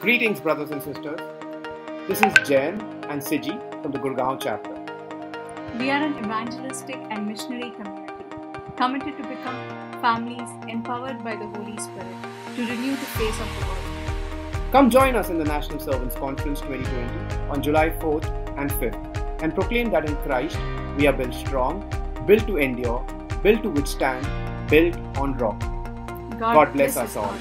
Greetings, brothers and sisters. This is Jayan and Sigi from the Gurgaon chapter. We are an evangelistic and missionary community committed to become families empowered by the Holy Spirit to renew the face of the world. Come join us in the National Servants Conference 2020 on July 4th and 5th and proclaim that in Christ we are built strong, built to endure, built to withstand, built on rock. God, bless us all.